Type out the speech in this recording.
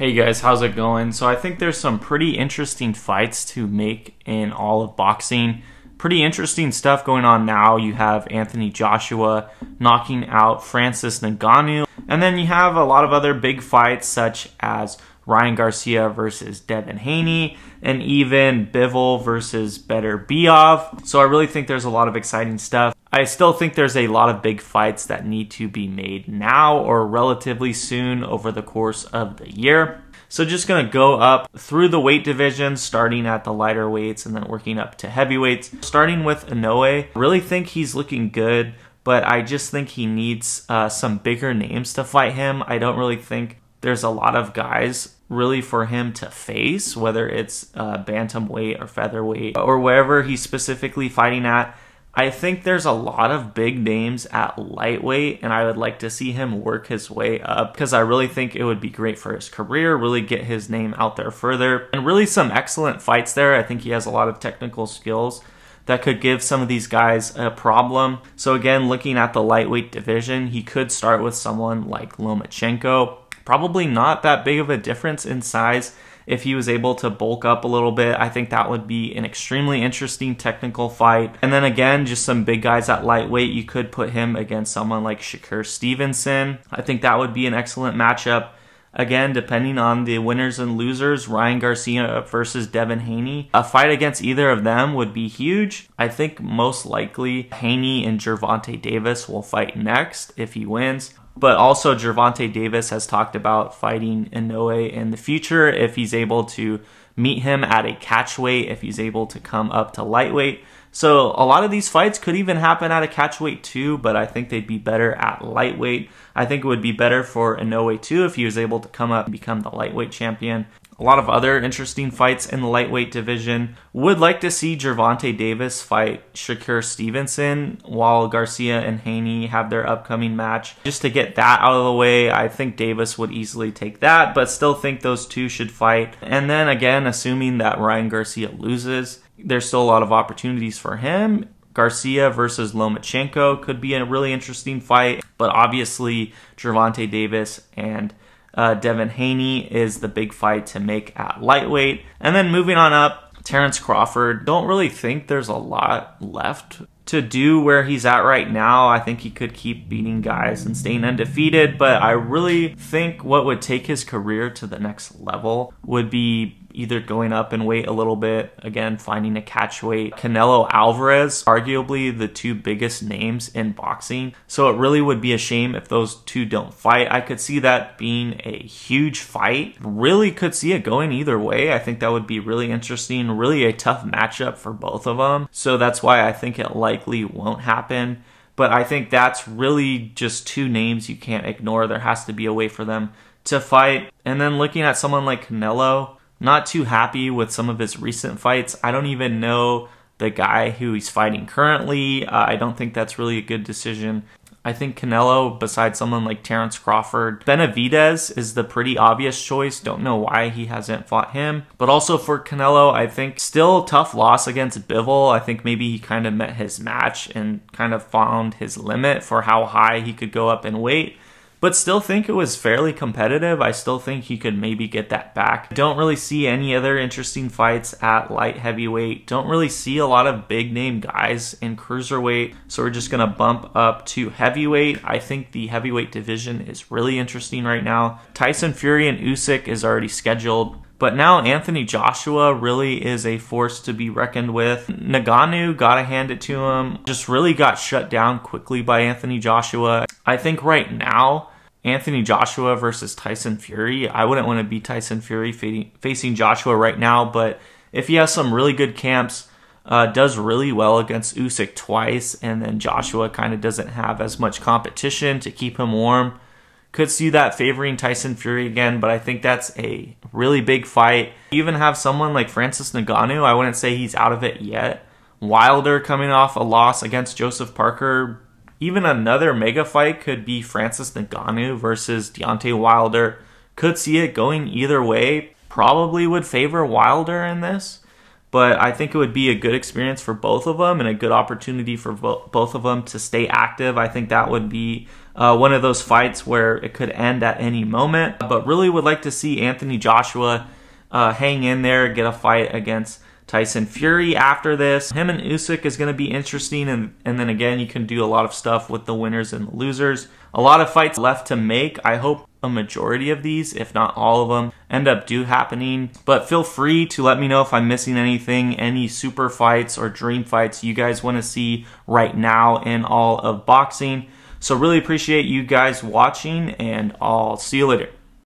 Hey guys, how's it going? So I think there's some pretty interesting fights to make in all of boxing. Pretty interesting stuff going on now. You have Anthony Joshua knocking out Francis Ngannou, and then you have a lot of other big fights such as Ryan Garcia versus Devin Haney, and even Bivol versus Better Beterbiev. So I really think there's a lot of exciting stuff. I still think there's a lot of big fights that need to be made now or relatively soon over the course of the year. So just going to go up through the weight division, starting at the lighter weights and then working up to heavyweights. Starting with Inoue, really think he's looking good, but I just think he needs uh, some bigger names to fight him. I don't really think there's a lot of guys really for him to face, whether it's uh, bantamweight or featherweight or wherever he's specifically fighting at. I think there's a lot of big names at lightweight, and I would like to see him work his way up because I really think it would be great for his career, really get his name out there further, and really some excellent fights there. I think he has a lot of technical skills that could give some of these guys a problem. So, again, looking at the lightweight division, he could start with someone like Lomachenko probably not that big of a difference in size if he was able to bulk up a little bit. I think that would be an extremely interesting technical fight. And then again, just some big guys at lightweight. You could put him against someone like Shakur Stevenson. I think that would be an excellent matchup. Again, depending on the winners and losers, Ryan Garcia versus Devin Haney. A fight against either of them would be huge. I think most likely Haney and Gervonta Davis will fight next if he wins. But also, Gervonta Davis has talked about fighting Inoue in the future if he's able to meet him at a catch weight, if he's able to come up to lightweight. So a lot of these fights could even happen at a catch weight too, but I think they'd be better at lightweight. I think it would be better for Inoue too if he was able to come up and become the lightweight champion a lot of other interesting fights in the lightweight division. Would like to see Gervonta Davis fight Shakur Stevenson while Garcia and Haney have their upcoming match. Just to get that out of the way, I think Davis would easily take that, but still think those two should fight. And then again, assuming that Ryan Garcia loses, there's still a lot of opportunities for him. Garcia versus Lomachenko could be a really interesting fight, but obviously Gervonta Davis and uh, Devin Haney is the big fight to make at lightweight. And then moving on up, Terrence Crawford. Don't really think there's a lot left to do where he's at right now. I think he could keep beating guys and staying undefeated, but I really think what would take his career to the next level would be either going up in weight a little bit, again, finding a catch weight. Canelo Alvarez, arguably the two biggest names in boxing. So it really would be a shame if those two don't fight. I could see that being a huge fight. Really could see it going either way. I think that would be really interesting, really a tough matchup for both of them. So that's why I think it likely won't happen. But I think that's really just two names you can't ignore. There has to be a way for them to fight. And then looking at someone like Canelo, not too happy with some of his recent fights. I don't even know the guy who he's fighting currently. Uh, I don't think that's really a good decision. I think Canelo, besides someone like Terrence Crawford, Benavidez is the pretty obvious choice. Don't know why he hasn't fought him. But also for Canelo, I think still a tough loss against Bivol. I think maybe he kind of met his match and kind of found his limit for how high he could go up in weight but still think it was fairly competitive. I still think he could maybe get that back. Don't really see any other interesting fights at light heavyweight. Don't really see a lot of big name guys in cruiserweight. So we're just going to bump up to heavyweight. I think the heavyweight division is really interesting right now. Tyson Fury and Usyk is already scheduled. But now Anthony Joshua really is a force to be reckoned with. Ngannou, gotta hand it to him, just really got shut down quickly by Anthony Joshua. I think right now, Anthony Joshua versus Tyson Fury, I wouldn't want to be Tyson Fury facing Joshua right now, but if he has some really good camps, uh, does really well against Usyk twice, and then Joshua kind of doesn't have as much competition to keep him warm could see that favoring Tyson Fury again, but I think that's a really big fight. even have someone like Francis Ngannou, I wouldn't say he's out of it yet. Wilder coming off a loss against Joseph Parker. Even another mega fight could be Francis Ngannou versus Deontay Wilder. Could see it going either way. Probably would favor Wilder in this, but I think it would be a good experience for both of them and a good opportunity for both of them to stay active. I think that would be uh, one of those fights where it could end at any moment. But really would like to see Anthony Joshua uh, hang in there, get a fight against Tyson Fury after this. Him and Usyk is going to be interesting, and, and then again, you can do a lot of stuff with the winners and the losers. A lot of fights left to make. I hope a majority of these, if not all of them, end up do happening. But feel free to let me know if I'm missing anything, any super fights or dream fights you guys want to see right now in all of boxing. So really appreciate you guys watching, and I'll see you later.